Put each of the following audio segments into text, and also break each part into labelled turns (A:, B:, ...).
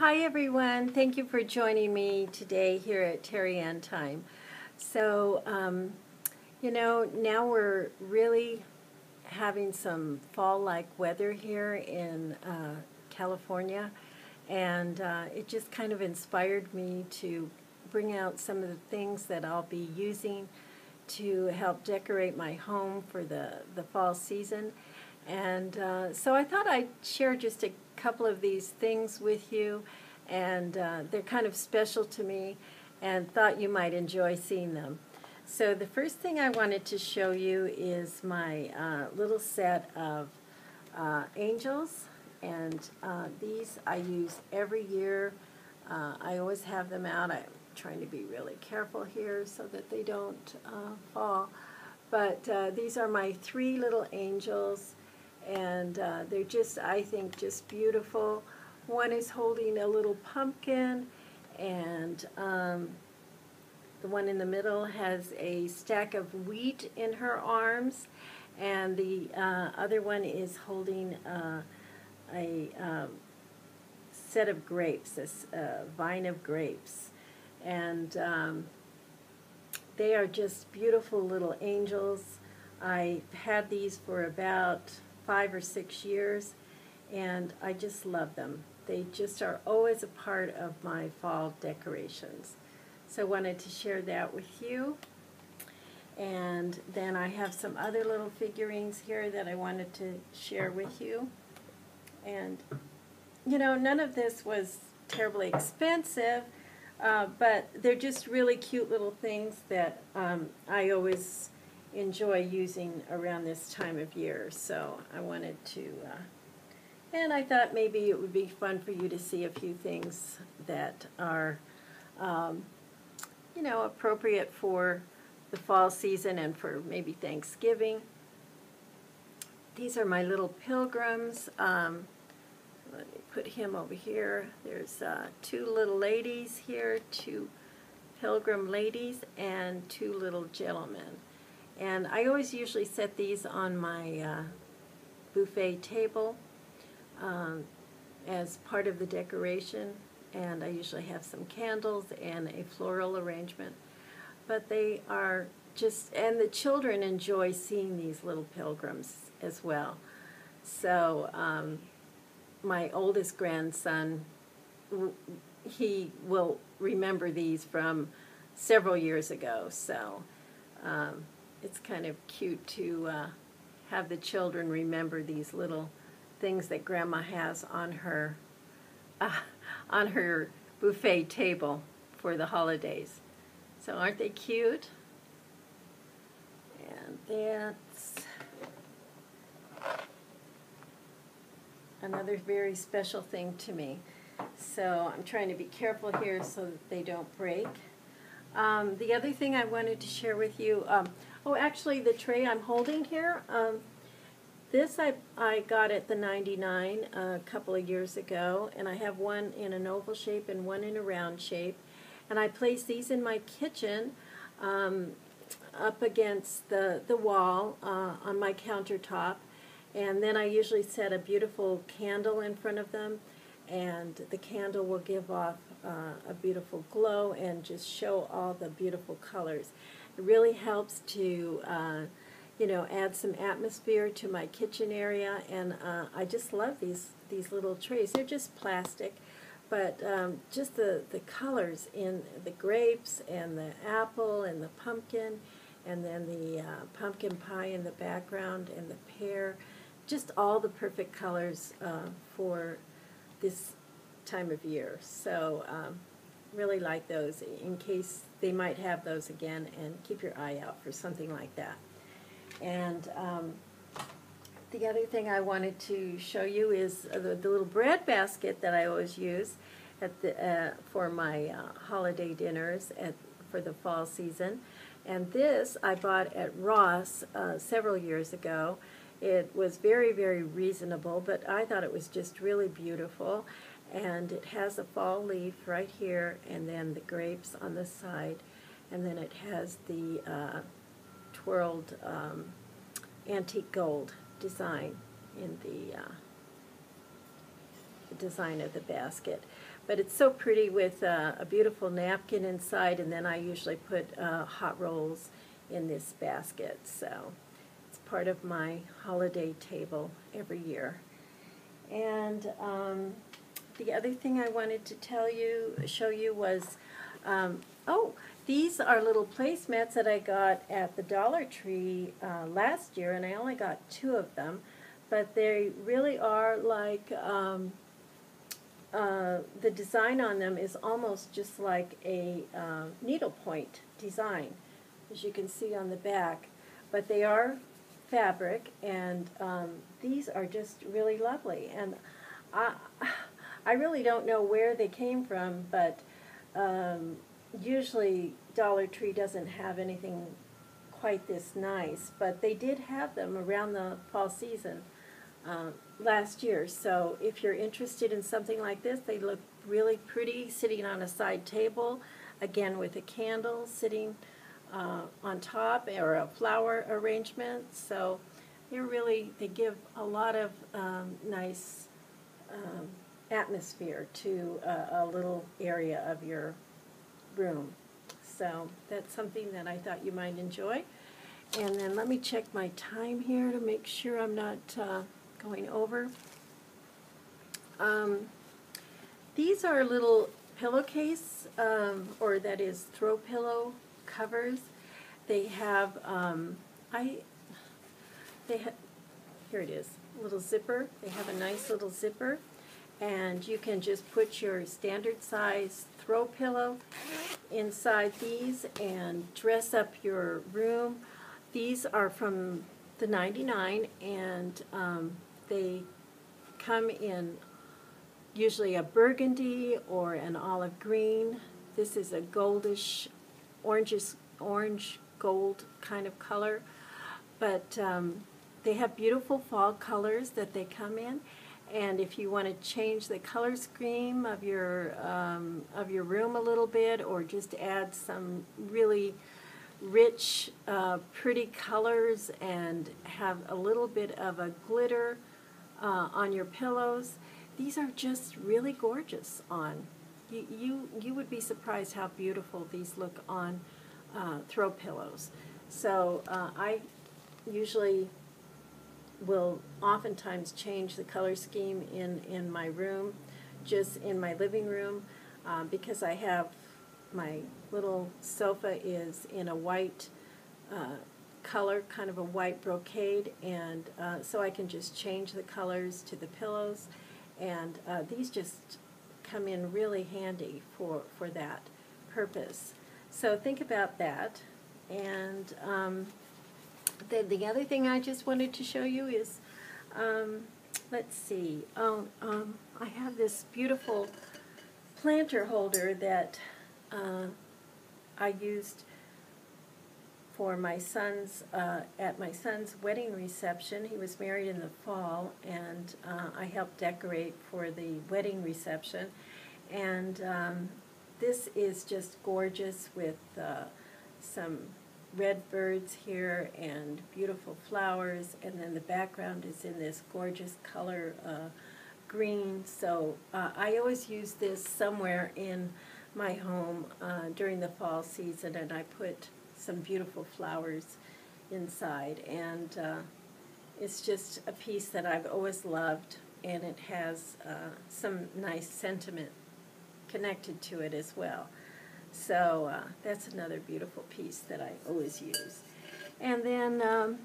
A: Hi everyone, thank you for joining me today here at Terianne Time. So, um, you know, now we're really having some fall-like weather here in uh, California, and uh, it just kind of inspired me to bring out some of the things that I'll be using to help decorate my home for the, the fall season. And uh, so I thought I'd share just a couple of these things with you, and uh, they're kind of special to me, and thought you might enjoy seeing them. So the first thing I wanted to show you is my uh, little set of uh, angels, and uh, these I use every year. Uh, I always have them out. I'm trying to be really careful here so that they don't fall. But these are my three little angels and uh, they're just, I think, just beautiful. One is holding a little pumpkin, and um, the one in the middle has a stack of wheat in her arms, and the uh, other one is holding uh, a um, set of grapes, a uh, vine of grapes. And um, they are just beautiful little angels. I had these for about five or six years, and I just love them. They just are always a part of my fall decorations. So I wanted to share that with you. And then I have some other little figurines here that I wanted to share with you. And, you know, none of this was terribly expensive, uh, but they're just really cute little things that um, I always enjoy using around this time of year. So I wanted to, uh, and I thought maybe it would be fun for you to see a few things that are, um, you know, appropriate for the fall season and for maybe Thanksgiving. These are my little pilgrims. Um, let me put him over here. There's uh, two little ladies here, two pilgrim ladies, and two little gentlemen. And I always usually set these on my uh, buffet table um, as part of the decoration. And I usually have some candles and a floral arrangement. But they are just, and the children enjoy seeing these little pilgrims as well. So um, my oldest grandson, he will remember these from several years ago. So um, it's kind of cute to uh, have the children remember these little things that Grandma has on her uh, on her buffet table for the holidays. So aren't they cute? And that's another very special thing to me. So I'm trying to be careful here so that they don't break. Um, the other thing I wanted to share with you, um, oh, actually, the tray I'm holding here, um, this I, I got at the 99 a couple of years ago, and I have one in an oval shape and one in a round shape. And I place these in my kitchen um, up against the, the wall uh, on my countertop. And then I usually set a beautiful candle in front of them, and the candle will give off uh, a beautiful glow and just show all the beautiful colors. It really helps to, uh, you know, add some atmosphere to my kitchen area, and uh, I just love these these little trays. They're just plastic, but um, just the the colors in the grapes and the apple and the pumpkin, and then the uh, pumpkin pie in the background and the pear, just all the perfect colors uh, for this time of year. So um, really like those in case they might have those again and keep your eye out for something like that. And um, the other thing I wanted to show you is the, the, little bread basket that I always use at the, uh, for my uh, holiday dinners at, for the fall season. And this I bought at Ross uh, several years ago. It was very, very reasonable, but I thought it was just really beautiful and it has a fall leaf right here and then the grapes on the side and then it has the uh, twirled um, antique gold design in the uh, design of the basket. But it's so pretty with uh, a beautiful napkin inside, and then I usually put uh, hot rolls in this basket. So part of my holiday table every year. And um, the other thing I wanted to tell you, show you was, um, oh, these are little placemats that I got at the Dollar Tree uh, last year, and I only got two of them, but they really are like, um, uh, the design on them is almost just like a uh, needlepoint design, as you can see on the back, but they are fabric, and um, these are just really lovely, and I, I really don't know where they came from, but um, usually Dollar Tree doesn't have anything quite this nice, but they did have them around the fall season uh, last year. So if you're interested in something like this, they look really pretty sitting on a side table, again with a candle sitting uh, on top or a flower arrangement. So they're really, they give a lot of um, nice um, atmosphere to a, a little area of your room. So that's something that I thought you might enjoy. And then let me check my time here to make sure I'm not uh, going over. Um, these are little pillowcase, um, or that is throw pillow covers. They have, um, I, they have, here it is, little zipper. They have a nice little zipper and you can just put your standard size throw pillow inside these and dress up your room. These are from the 99 and um, they come in usually a burgundy or an olive green. This is a goldish, orangish, orange gold kind of color. But um, they have beautiful fall colors that they come in and if you want to change the color scheme of your um, of your room a little bit or just add some really rich uh, pretty colors and have a little bit of a glitter uh, on your pillows these are just really gorgeous on you, you you would be surprised how beautiful these look on uh, throw pillows. So uh, I usually will oftentimes change the color scheme in, in my room, just in my living room, um, because I have my little sofa is in a white uh, color, kind of a white brocade, and uh, so I can just change the colors to the pillows, and uh, these just come in really handy for, for that purpose. So think about that, and um, the, the other thing I just wanted to show you is, um, let's see, oh, um, I have this beautiful planter holder that uh, I used for my son's, uh, at my son's wedding reception. He was married in the fall, and uh, I helped decorate for the wedding reception. And um, this is just gorgeous with uh, some red birds here and beautiful flowers, and then the background is in this gorgeous color uh, green. So uh, I always use this somewhere in my home uh, during the fall season, and I put some beautiful flowers inside. And uh, it's just a piece that I've always loved, and it has uh, some nice sentiment connected to it as well. So uh, that's another beautiful piece that I always use. And then, um,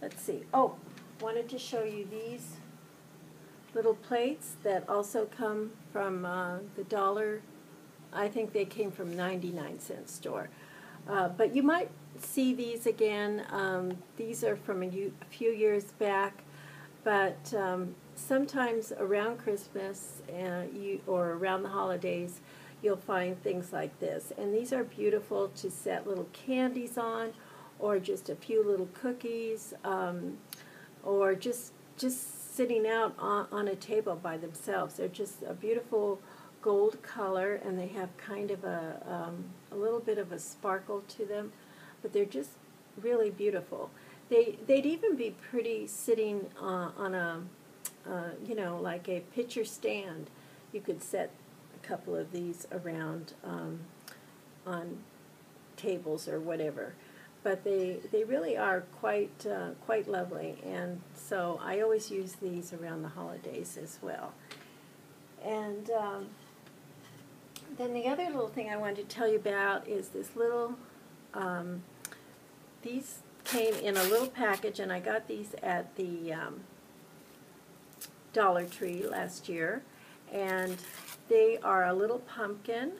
A: let's see, oh, wanted to show you these little plates that also come from uh, the dollar, I think they came from 99 cent store. Uh, but you might see these again. Um, these are from a, a, few years back, but um, sometimes around Christmas uh, you, or around the holidays, you'll find things like this. And these are beautiful to set little candies on or just a few little cookies um, or just just sitting out on, on a table by themselves. They're just a beautiful gold color and they have kind of a, um, a little bit of a sparkle to them, but they're just really beautiful. They, they'd even be pretty sitting uh, on a uh, you know, like a picture stand. You could set a couple of these around um, on tables or whatever. But they, they really are quite, uh, quite lovely, and so I always use these around the holidays as well. And um, then the other little thing I wanted to tell you about is this little, um, these came in a little package, and I got these at the um, Dollar Tree last year, and they are a little pumpkin.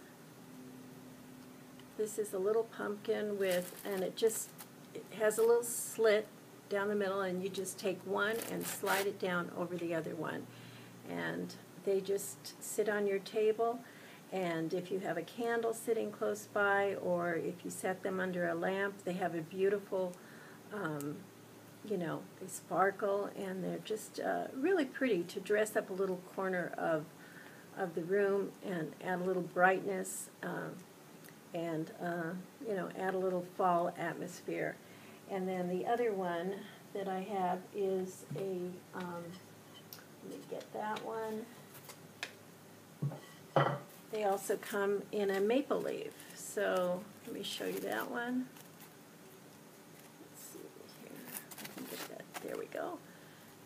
A: This is a little pumpkin with, and it just it has a little slit down the middle, and you just take one and slide it down over the other one. And they just sit on your table, and if you have a candle sitting close by, or if you set them under a lamp, they have a beautiful, um, you know, they sparkle, and they're just uh, really pretty to dress up a little corner of, of the room and add a little brightness. Um, and uh, you know add a little fall atmosphere. And then the other one that I have is a um, let me get that one. They also come in a maple leaf. So let me show you that one. Let's see here. I can get that. There we go.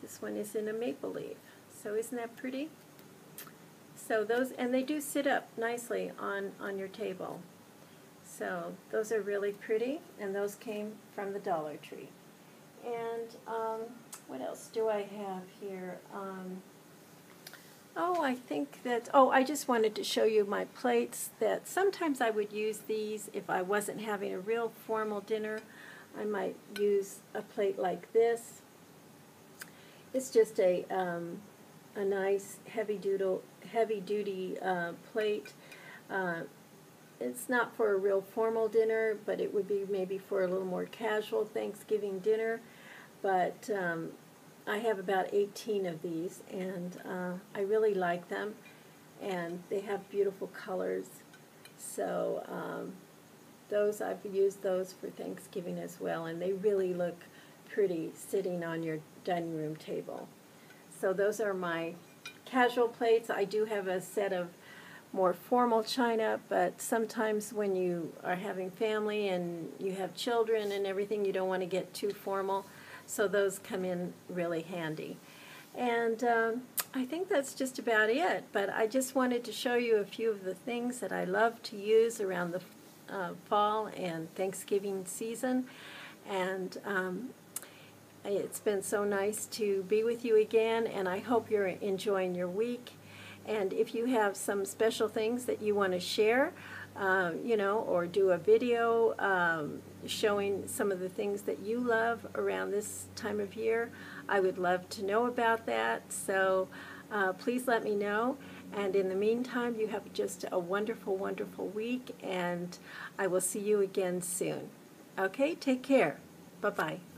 A: This one is in a maple leaf. So isn't that pretty? So those, and they do sit up nicely on, on your table. So those are really pretty, and those came from the Dollar Tree. And um, what else do I have here? Um, I think that, oh, I just wanted to show you my plates that sometimes I would use these if I wasn't having a real formal dinner. I might use a plate like this. It's just a, um, a nice heavy, doodle, heavy duty uh, plate. Uh, it's not for a real formal dinner, but it would be maybe for a little more casual Thanksgiving dinner. But um, I have about 18 of these, and uh, I really like them. And they have beautiful colors. So um, those I've used those for Thanksgiving as well, and they really look pretty sitting on your dining room table. So those are my casual plates. I do have a set of more formal china, but sometimes when you are having family and you have children and everything, you don't want to get too formal. So those come in really handy. And um, I think that's just about it. But I just wanted to show you a few of the things that I love to use around the uh, fall and Thanksgiving season. And um, it's been so nice to be with you again, and I hope you're enjoying your week. And if you have some special things that you want to share, um, you know, or do a video um, showing some of the things that you love around this time of year, I would love to know about that. So uh, please let me know. And in the meantime, you have just a wonderful, wonderful week, and I will see you again soon. Okay, take care. Bye bye.